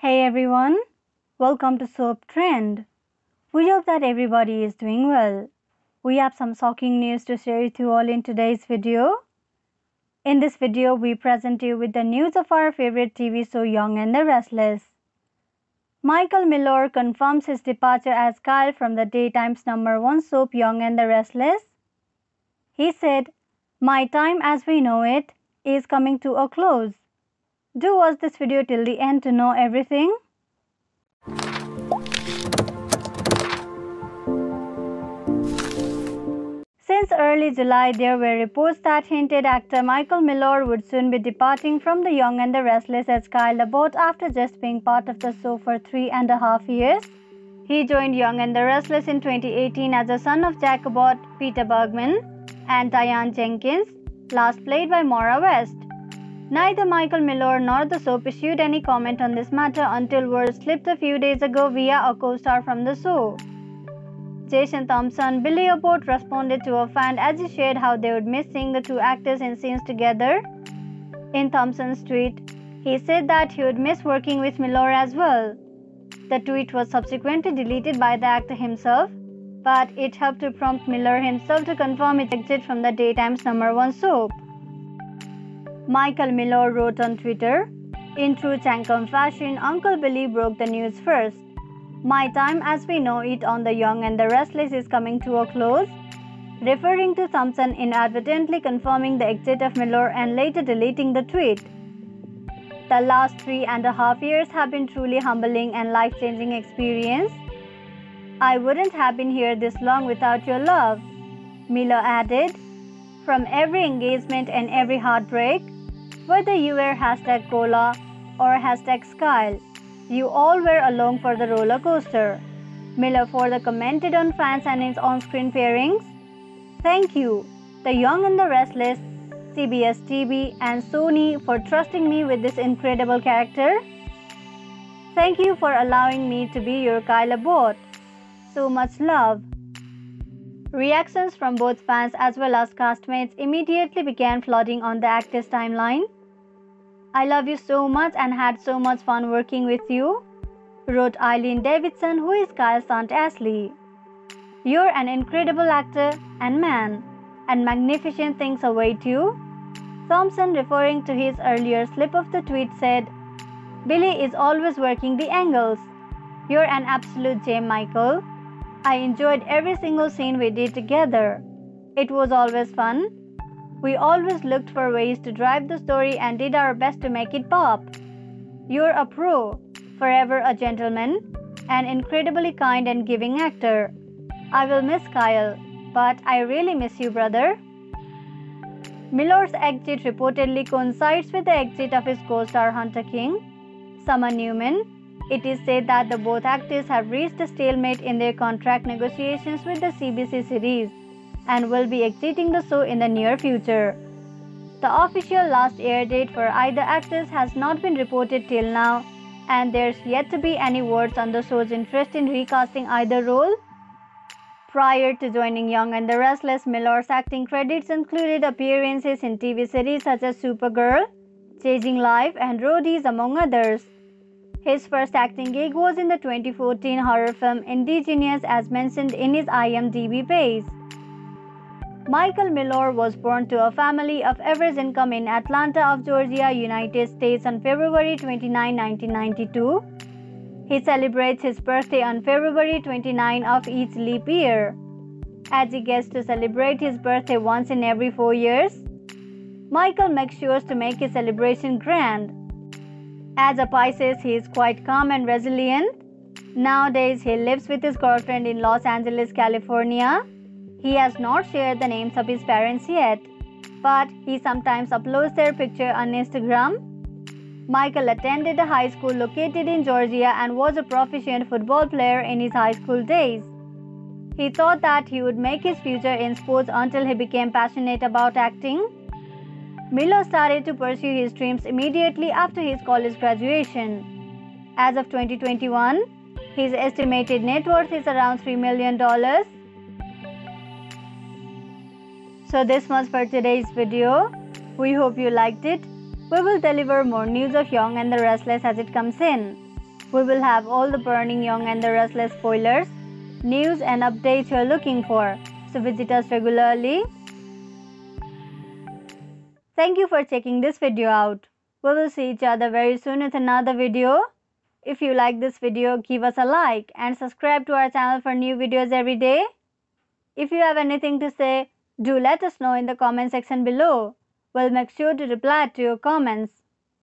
Hey everyone, welcome to Soap Trend. We hope that everybody is doing well. We have some shocking news to share with you all in today's video. In this video, we present you with the news of our favorite TV show Young and the Restless. Michael Mealor confirms his departure as Kyle from the daytime's number one soap Young and the Restless. He said, My time as we know it is coming to a close. Do watch this video till the end to know everything. Since early July, there were reports that hinted actor Michael Mealor would soon be departing from The Young and the Restless as Kyle Abbott after just being part of the show for three and a half years. He joined Young and the Restless in 2018 as the son of Jack Abbott, Peter Bergman, and Diane Jenkins, last played by Maura West. Neither Michael Mealor nor the soap issued any comment on this matter until word slipped a few days ago via a co-star from the show. Jason Thompson, Billy Abbott responded to a fan as he shared how they would miss seeing the two actors in scenes together. In Thompson's tweet, he said that he would miss working with Mealor as well. The tweet was subsequently deleted by the actor himself, but it helped to prompt Mealor himself to confirm his exit from the daytime's number one soap. Michael Mealor wrote on Twitter, In true Chankum fashion, Uncle Billy broke the news first. My time as we know it on The Young and the Restless is coming to a close, referring to Thompson inadvertently confirming the exit of Mealor and later deleting the tweet. The last three and a half years have been truly humbling and life changing experience. I wouldn't have been here this long without your love. Mealor added, From every engagement and every heartbreak, whether you were hashtag Kola or hashtag Skyle, you all were along for the roller coaster. Mealor further commented on fans and his on-screen pairings. Thank you, The Young and the Restless, CBS TV and Sony for trusting me with this incredible character. Thank you for allowing me to be your Kyle Abbott. So much love. Reactions from both fans as well as castmates immediately began flooding on the actor's timeline. I love you so much and had so much fun working with you, wrote Eileen Davidson, who is Kyle's Aunt Ashley. You're an incredible actor and man, and magnificent things await you. Thompson, referring to his earlier slip of the tweet, said, Billy is always working the angles. You're an absolute gem, Michael. I enjoyed every single scene we did together. It was always fun, we always looked for ways to drive the story and did our best to make it pop. You're a pro, forever a gentleman, an incredibly kind and giving actor. I will miss Kyle, but I really miss you, brother. Mealor's exit reportedly coincides with the exit of his co star Hunter King, Summer Newman. It is said that the both actors have reached a stalemate in their contract negotiations with the CBS series and will be exiting the show in the near future. The official last air date for either actors has not been reported till now, and there's yet to be any words on the show's interest in recasting either role. Prior to joining Young and the Restless, Mealor's acting credits included appearances in TV series such as Supergirl, Chasing Life, and Roadies, among others. His first acting gig was in the 2014 horror film Indigenous, as mentioned in his IMDb page. Michael Mealor was born to a family of average income in Atlanta of Georgia, United States on February 29, 1992. He celebrates his birthday on February 29 of each leap year. As he gets to celebrate his birthday once in every four years, Michael makes sure to make his celebration grand. As a Pisces, he is quite calm and resilient. Nowadays, he lives with his girlfriend in Los Angeles, California. He has not shared the names of his parents yet, but he sometimes uploads their picture on Instagram. Michael attended a high school located in Georgia and was a proficient football player in his high school days. He thought that he would make his future in sports until he became passionate about acting. Mealor started to pursue his dreams immediately after his college graduation. As of 2021, his estimated net worth is around $3 million so this was for today's video. We hope you liked it. We will deliver more news of Young and the Restless as it comes in. We will have all the burning young and the restless spoilers, news and updates you're looking for. So visit us regularly. Thank you for checking this video out. We will see each other very soon with another video. If you like this video, give us a like and subscribe to our channel for new videos every day. If you have anything to say, do let us know in the comment section below. We'll make sure to reply to your comments.